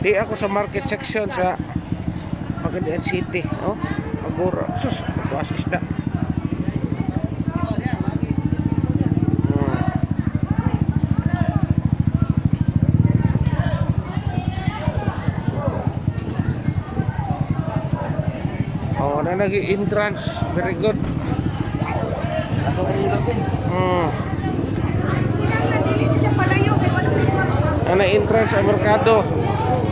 Di ako sa market section sa Pagadian City. Oh, Agora. Sus, tuwas isda. Hmm. Oh, na nag entrance. Very good. Ako ay ilapin. Hmm. Ana entrance sa merkado.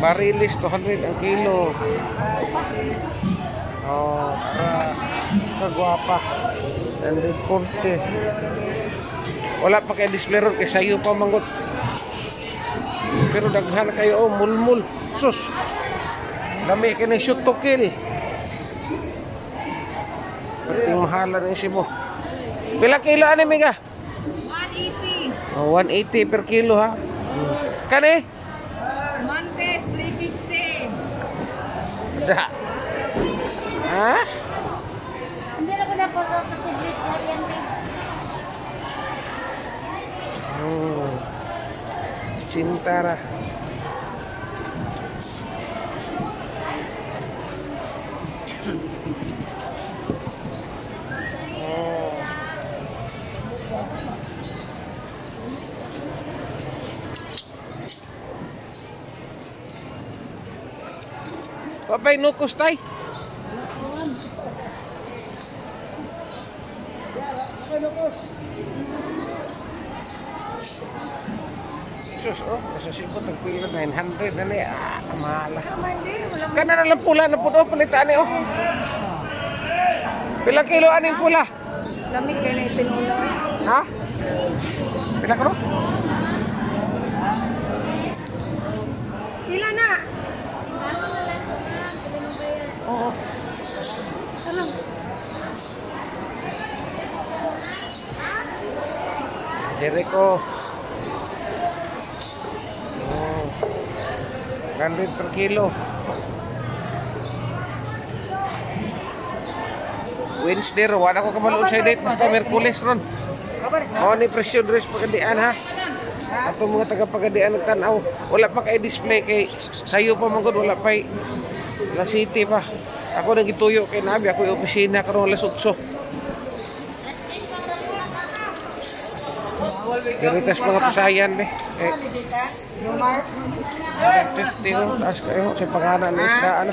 Barilis 200 ang kilo. Oh, para kagwapa. 140. Wala pa kay display ron kay sayo pa manggot. Pero daghan kayo oh, mulmul. Sus. Dami ni shoot to kill. Pati mahalan ni Cebu. Pila kilo ani mega? 180. Oh, 180 per kilo ha. Kani? Dah. Hah? Ambil ko na po sa siblit na yan. Hmm. Cintara. Oh. Papay nukos tay. Sus, oh, kasasipot ang pila 900 na niya. Ah, kamala. Kana na lang pula na po oh, palitan ni oh. Pila kilo aning pula? Lamig kayo na itinula. Ha? Pila ka ro? Pila na? Jericho. Oh. 100 per kilo. Wednesday ro, wala ko kamalo sa date basta Merkulis ron. Oh, ni presyo dress pagadian ha. Ato mga taga pagadian nagtanaw. Wala pa kay display kay sayo pa man wala pa La City pa. Ako nang kay Nabi ako opisina karon alas 8. Garitas mga pasayan be. Eh, Lumar? 50 no, taas kayo sa pangalan ng isda ano.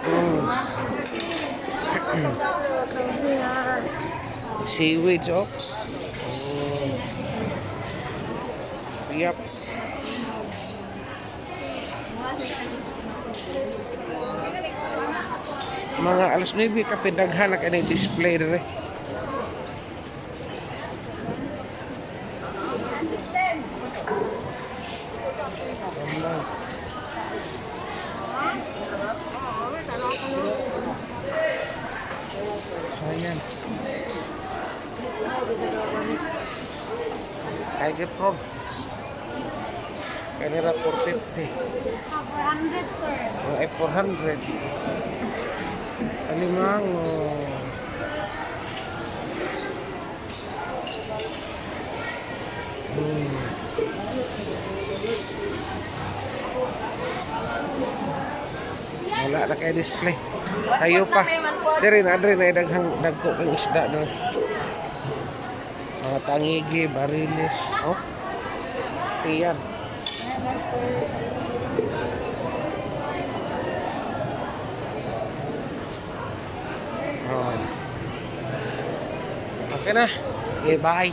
Mm. Seaweeds, oh. oh. Yep. Mga alas 9 ka pinaghan na kanang display rin. Ayan. Tiger Frog. Kanira 450. 400 sir. Oh, ay 400. Alimango. Hmm. Wala display. Tayo pa. Dire na dire na daghang dagko kang isda no. Mga tangigi, barilis, oh. Tiyan. rồi. Ok nè. Ghê bye